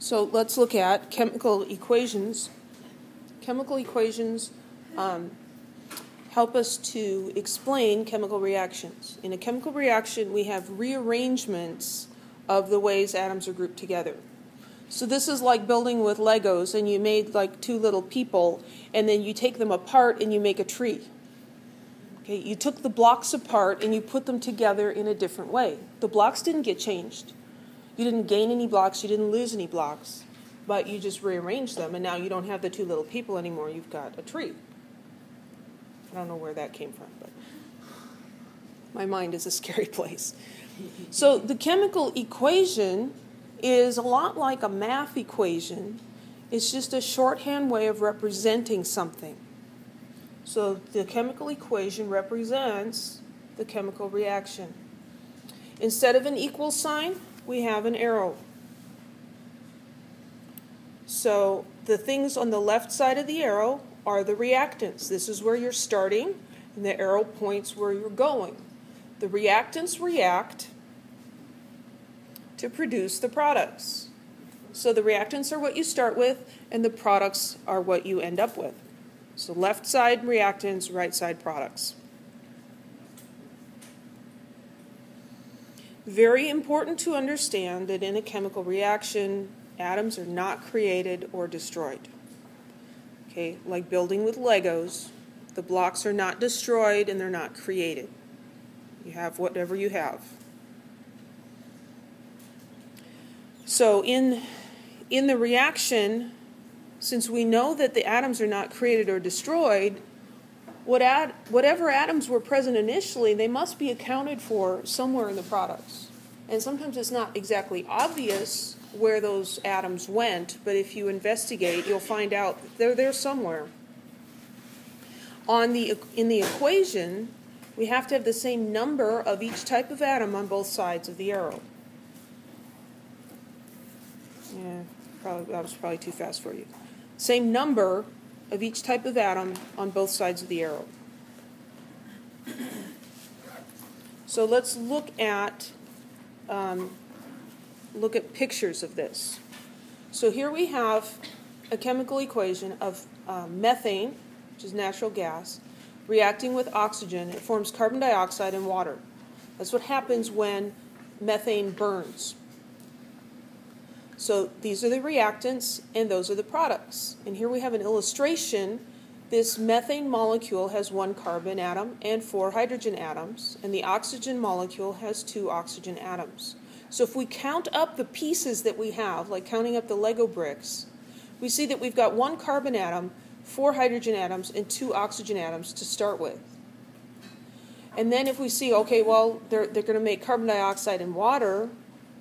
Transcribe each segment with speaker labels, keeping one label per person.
Speaker 1: So let's look at chemical equations. Chemical equations um, help us to explain chemical reactions. In a chemical reaction, we have rearrangements of the ways atoms are grouped together. So this is like building with Legos, and you made like two little people, and then you take them apart and you make a tree. Okay, you took the blocks apart and you put them together in a different way. The blocks didn't get changed. You didn't gain any blocks, you didn't lose any blocks, but you just rearranged them, and now you don't have the two little people anymore. You've got a tree. I don't know where that came from, but my mind is a scary place. So the chemical equation is a lot like a math equation. It's just a shorthand way of representing something. So the chemical equation represents the chemical reaction. Instead of an equal sign, we have an arrow. So the things on the left side of the arrow are the reactants. This is where you're starting, and the arrow points where you're going. The reactants react to produce the products. So the reactants are what you start with, and the products are what you end up with. So left side reactants, right side products. Very important to understand that in a chemical reaction, atoms are not created or destroyed. Okay, like building with Legos, the blocks are not destroyed and they're not created. You have whatever you have. So in in the reaction, since we know that the atoms are not created or destroyed, what ad, whatever atoms were present initially, they must be accounted for somewhere in the products. And sometimes it's not exactly obvious where those atoms went, but if you investigate, you'll find out they're there somewhere. On the, in the equation, we have to have the same number of each type of atom on both sides of the arrow. Yeah, probably, that was probably too fast for you. Same number of each type of atom on both sides of the arrow. So let's look at um, look at pictures of this. So here we have a chemical equation of uh, methane, which is natural gas, reacting with oxygen. It forms carbon dioxide and water. That's what happens when methane burns. So these are the reactants, and those are the products. And here we have an illustration. This methane molecule has one carbon atom and four hydrogen atoms, and the oxygen molecule has two oxygen atoms. So if we count up the pieces that we have, like counting up the Lego bricks, we see that we've got one carbon atom, four hydrogen atoms, and two oxygen atoms to start with. And then if we see, okay, well, they're, they're going to make carbon dioxide and water,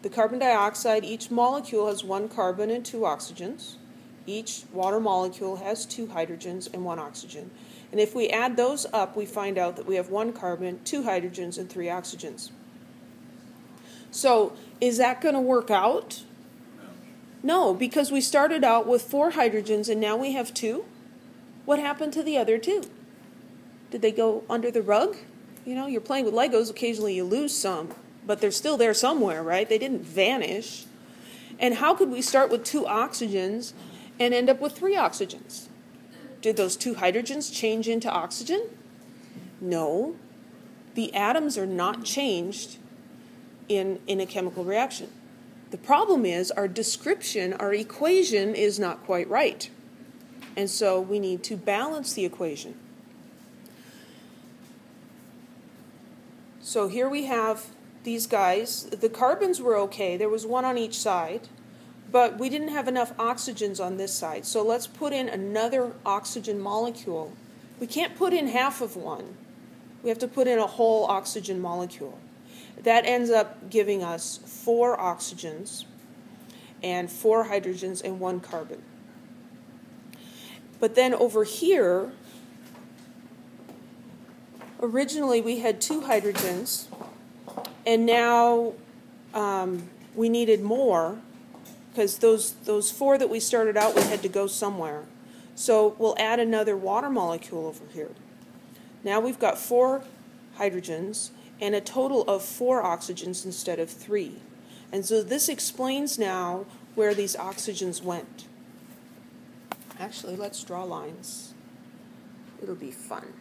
Speaker 1: the carbon dioxide, each molecule has one carbon and two oxygens. Each water molecule has two hydrogens and one oxygen. And if we add those up, we find out that we have one carbon, two hydrogens, and three oxygens. So, is that going to work out? No, because we started out with four hydrogens and now we have two. What happened to the other two? Did they go under the rug? You know, you're playing with Legos, occasionally you lose some, but they're still there somewhere, right? They didn't vanish. And how could we start with two oxygens and end up with three oxygens? Did those two hydrogens change into oxygen? No. The atoms are not changed in, in a chemical reaction. The problem is our description, our equation is not quite right. And so we need to balance the equation. So here we have these guys. The carbons were okay, there was one on each side, but we didn't have enough oxygens on this side. So let's put in another oxygen molecule. We can't put in half of one, we have to put in a whole oxygen molecule. That ends up giving us four oxygens and four hydrogens and one carbon. But then over here, originally we had two hydrogens, and now um, we needed more because those, those four that we started out with had to go somewhere. So we'll add another water molecule over here. Now we've got four hydrogens and a total of four oxygens instead of three. And so this explains now where these oxygens went. Actually, let's draw lines. It'll be fun.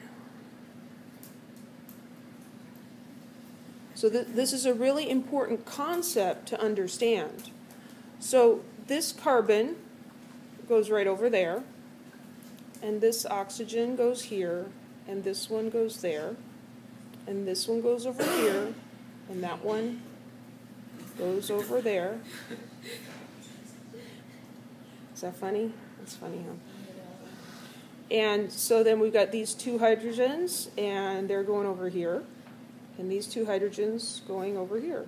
Speaker 1: So th- this is a really important concept to understand. So this carbon goes right over there, and this oxygen goes here, and this one goes there, and this one goes over here, and that one goes over there. Is that funny? That's funny, huh? And so then we've got these two hydrogens, and they're going over here, and these two hydrogens going over here.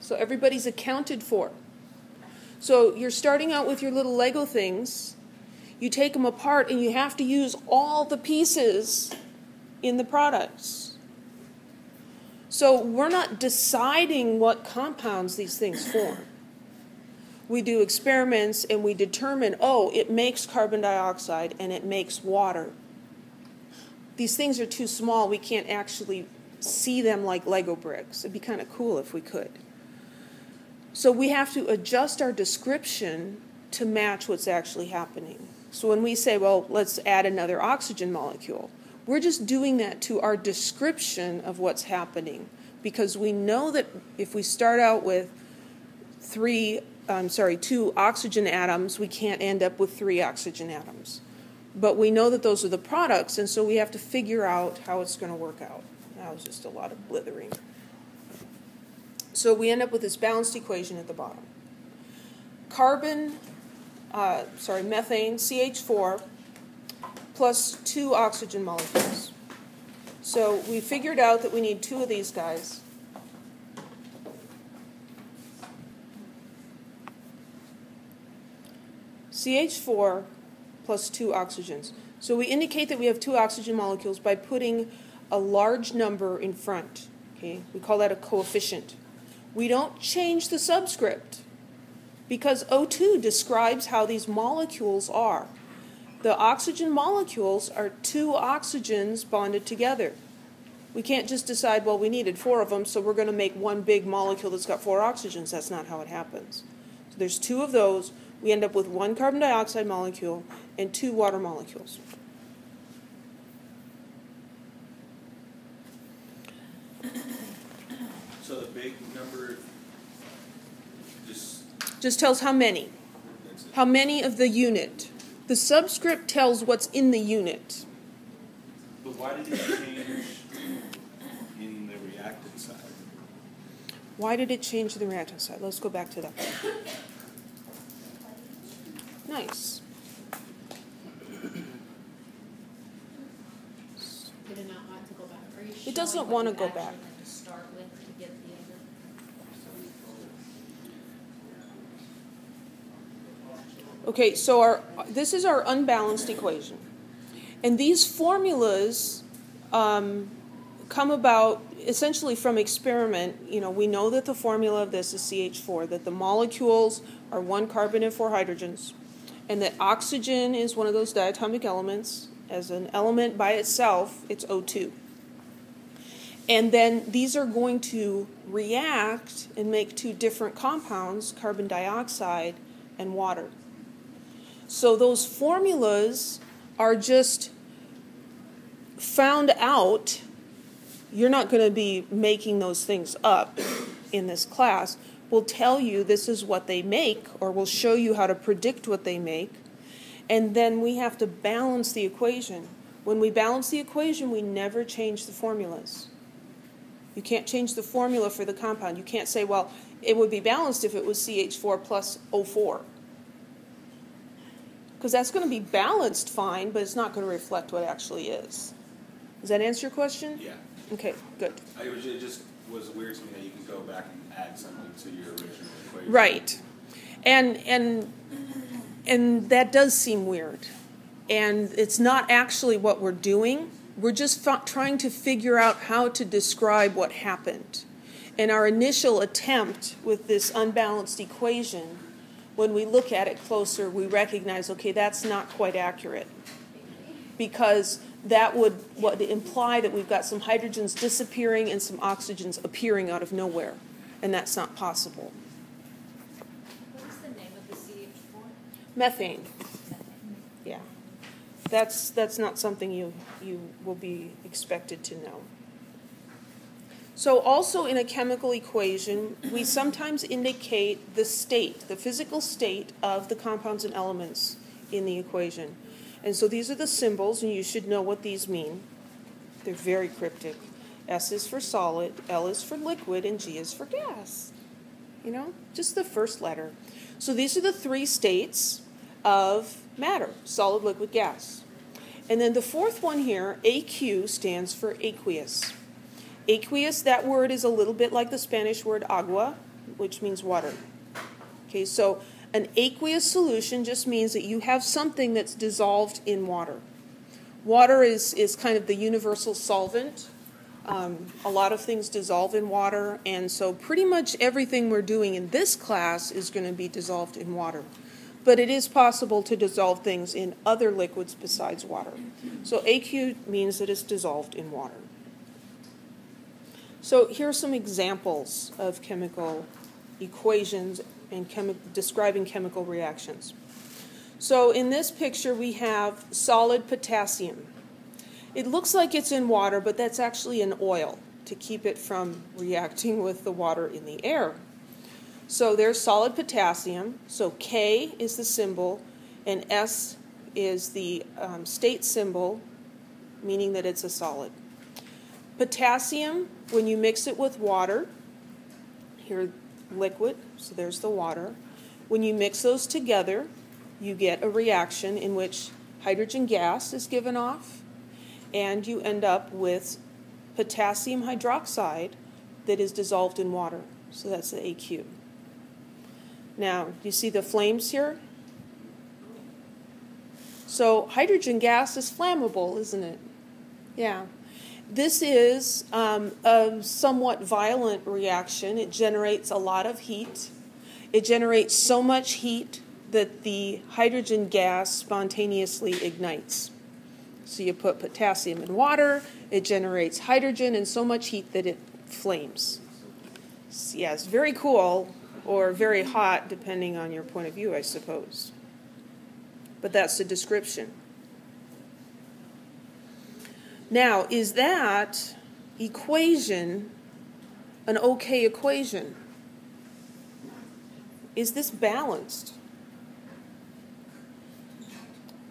Speaker 1: So everybody's accounted for. So you're starting out with your little Lego things. You take them apart, and you have to use all the pieces in the products. So we're not deciding what compounds these things form. We do experiments and we determine, oh, it makes carbon dioxide and it makes water. These things are too small, we can't actually see them like Lego bricks. It'd be kind of cool if we could. So we have to adjust our description to match what's actually happening. So when we say, well, let's add another oxygen molecule, we're just doing that to our description of what's happening because we know that if we start out with three, I'm sorry, two oxygen atoms, we can't end up with three oxygen atoms. But we know that those are the products, and so we have to figure out how it's going to work out. That was just a lot of blithering. So we end up with this balanced equation at the bottom. Carbon, uh, sorry, methane, CH4, plus two oxygen molecules. So we figured out that we need two of these guys. CH4 plus two oxygens. So we indicate that we have two oxygen molecules by putting a large number in front. Okay, we call that a coefficient. We don't change the subscript because O2 describes how these molecules are. The oxygen molecules are two oxygens bonded together. We can't just decide, well, we needed four of them, so we're going to make one big molecule that's got four oxygens. That's not how it happens. So there's two of those. We end up with one carbon dioxide molecule and two water molecules.
Speaker 2: So the big number just
Speaker 1: Just tells how many. How many of the unit. The subscript tells what's in the unit.
Speaker 2: But why did it change in the reactant side?
Speaker 1: Why did it change the reactant side? Let's go back to that. Nice.
Speaker 3: It doesn't want to go back? Are you
Speaker 1: It doesn't
Speaker 3: showing
Speaker 1: wanna
Speaker 3: what
Speaker 1: go
Speaker 3: you
Speaker 1: back.
Speaker 3: actually want to start with to get the other?
Speaker 1: Okay, so our this is our unbalanced equation, and these formulas um, come about essentially from experiment. You know, we know that the formula of this is CH4, that the molecules are one carbon and four hydrogens, and that oxygen is one of those diatomic elements. As an element by itself, it's O2. And then these are going to react and make two different compounds, carbon dioxide and water. So those formulas are just found out. You're not going to be making those things up in this class. We'll tell you this is what they make, or we'll show you how to predict what they make. And then we have to balance the equation. When we balance the equation, we never change the formulas. You can't change the formula for the compound. You can't say, well, it would be balanced if it was CH4 plus O4 because that's going to be balanced fine, but it's not going to reflect what actually is. Does that answer your question?
Speaker 2: Yeah.
Speaker 1: Okay, good.
Speaker 2: I it just was weird to me that you can go back and add something to your original equation.
Speaker 1: Right. And and and that does seem weird. And it's not actually what we're doing. We're just f- trying to figure out how to describe what happened. And our initial attempt with this unbalanced equation, when we look at it closer, we recognize okay, that's not quite accurate. Because that would what imply that we've got some hydrogens disappearing and some oxygens appearing out of nowhere. And that's not possible. What is the name of the sea? Methane. Yeah. That's, that's not something you, you will be expected to know. So, also in a chemical equation, we sometimes indicate the state, the physical state of the compounds and elements in the equation. And so these are the symbols, and you should know what these mean. They're very cryptic. S is for solid, L is for liquid, and G is for gas. You know, just the first letter. So these are the three states of matter solid, liquid, gas. And then the fourth one here, AQ, stands for aqueous. Aqueous, that word is a little bit like the Spanish word agua, which means water. Okay, so an aqueous solution just means that you have something that's dissolved in water. Water is, is kind of the universal solvent. Um, a lot of things dissolve in water, and so pretty much everything we're doing in this class is going to be dissolved in water. But it is possible to dissolve things in other liquids besides water. So AQ means that it's dissolved in water. So here are some examples of chemical equations and chemi- describing chemical reactions. So in this picture, we have solid potassium. It looks like it's in water, but that's actually an oil to keep it from reacting with the water in the air. So there's solid potassium. So K is the symbol, and S is the um, state symbol, meaning that it's a solid. Potassium, when you mix it with water, here liquid, so there's the water. When you mix those together, you get a reaction in which hydrogen gas is given off, and you end up with potassium hydroxide that is dissolved in water. So that's the AQ. Now, you see the flames here? So, hydrogen gas is flammable, isn't it? Yeah. This is um, a somewhat violent reaction. It generates a lot of heat. It generates so much heat that the hydrogen gas spontaneously ignites. So you put potassium in water, it generates hydrogen and so much heat that it flames. So yeah, very cool or very hot, depending on your point of view, I suppose. But that's the description. Now, is that equation an okay equation? Is this balanced?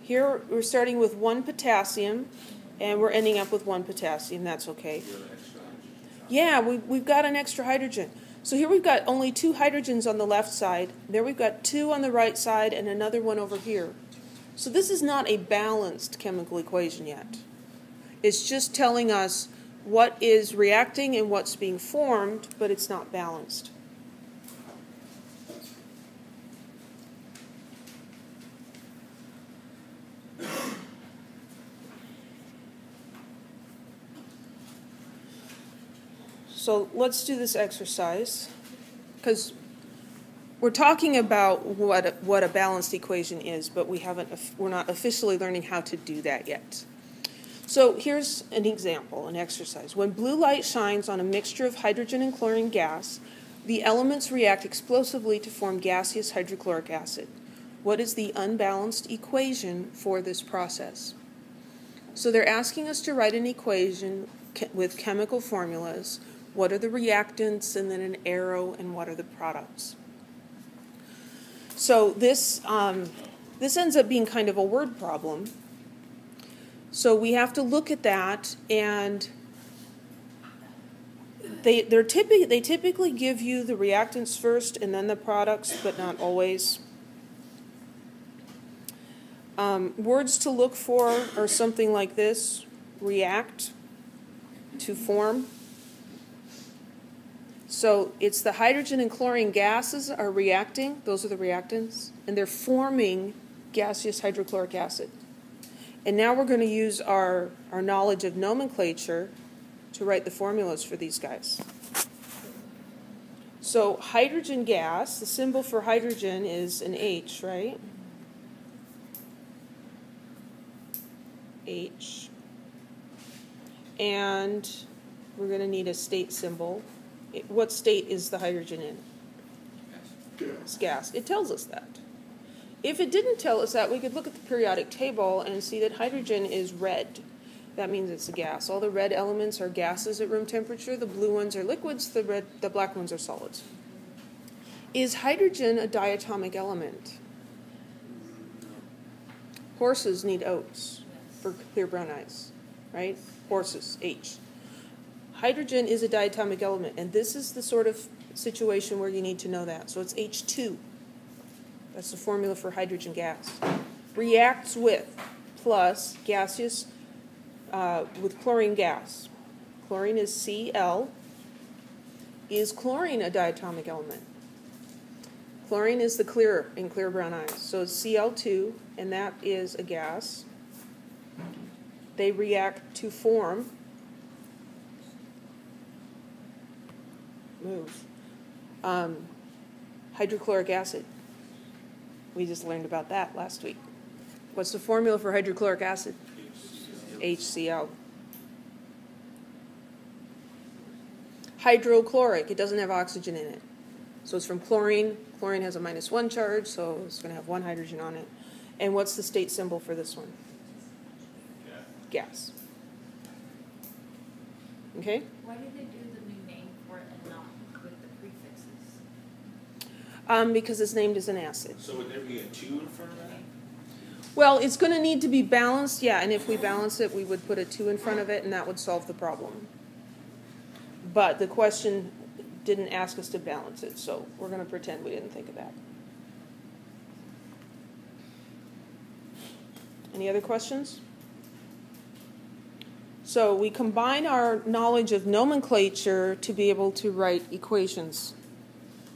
Speaker 1: Here we're starting with one potassium and we're ending up with one potassium. That's okay. Yeah, we, we've got an extra hydrogen. So here we've got only two hydrogens on the left side. There we've got two on the right side and another one over here. So this is not a balanced chemical equation yet. It's just telling us what is reacting and what's being formed, but it's not balanced. So let's do this exercise because we're talking about what a, what a balanced equation is, but we haven't we're not officially learning how to do that yet. So here's an example, an exercise. When blue light shines on a mixture of hydrogen and chlorine gas, the elements react explosively to form gaseous hydrochloric acid. What is the unbalanced equation for this process? So they're asking us to write an equation with chemical formulas. What are the reactants, and then an arrow, and what are the products? So this um, this ends up being kind of a word problem so we have to look at that and they they're typically they typically give you the reactants first and then the products, but not always. Um, words to look for are something like this: react, to form. So it's the hydrogen and chlorine gases are reacting; those are the reactants, and they're forming gaseous hydrochloric acid. And now we're going to use our, our knowledge of nomenclature to write the formulas for these guys. So, hydrogen gas, the symbol for hydrogen is an H, right? H. And we're going to need a state symbol. what state is the hydrogen in? Gas. It's gas. It tells us that. If it didn't tell us that, we could look at the periodic table and see that hydrogen is red. That means it's a gas. All the red elements are gases at room temperature. The blue ones are liquids. The red, the black ones are solids. Is hydrogen a diatomic element? Horses need oats for clear brown eyes, right? Horses, H. Hydrogen is a diatomic element, and this is the sort of situation where you need to know that. So it's H2. That's the formula for hydrogen gas. Reacts with plus gaseous uh, with chlorine gas. Chlorine is Cl. Is chlorine a diatomic element? Chlorine is the clear in clear brown eyes. So it's Cl2, and that is a gas. They react to form. Move. Um, hydrochloric acid. We just learned about that last week. What's the formula for hydrochloric acid? HCl. Hydrochloric, it doesn't have oxygen in it. So it's from chlorine. Chlorine has a minus one charge, so it's going to have one hydrogen on it. And what's the state symbol for this one? Gas. Okay?
Speaker 3: Why did they do the new name for it and not with the prefixes?
Speaker 1: Um, because it's named as an acid.
Speaker 4: So would there be a two in front of that?
Speaker 1: Well, it's going to need to be balanced, yeah, and if we balance it, we would put a 2 in front of it, and that would solve the problem. But the question didn't ask us to balance it, so we're going to pretend we didn't think of that. Any other questions? So we combine our knowledge of nomenclature to be able to write equations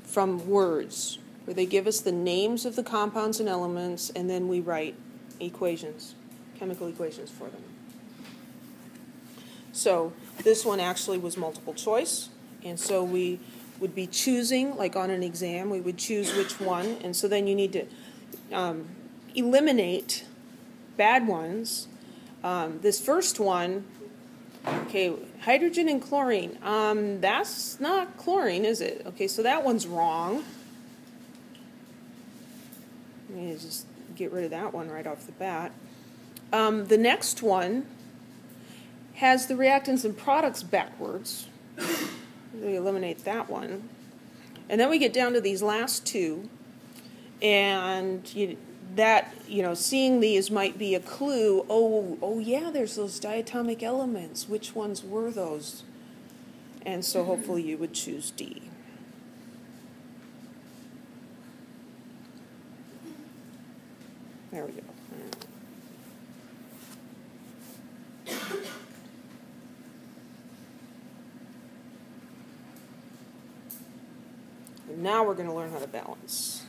Speaker 1: from words, where they give us the names of the compounds and elements, and then we write equations, chemical equations for them. So this one actually was multiple choice, and so we would be choosing, like on an exam, we would choose which one, and so then you need to um, eliminate bad ones. Um, this first one, okay, hydrogen and chlorine. Um, that's not chlorine, is it? Okay, so that one's wrong. Let me just get rid of that one right off the bat. Um, the next one has the reactants and products backwards. We eliminate that one. And then we get down to these last two. And you, that, you know, seeing these might be a clue. Oh, oh yeah, there's those diatomic elements. Which ones were those? And so hopefully you would choose D. There we go. Now we're going to learn how to balance.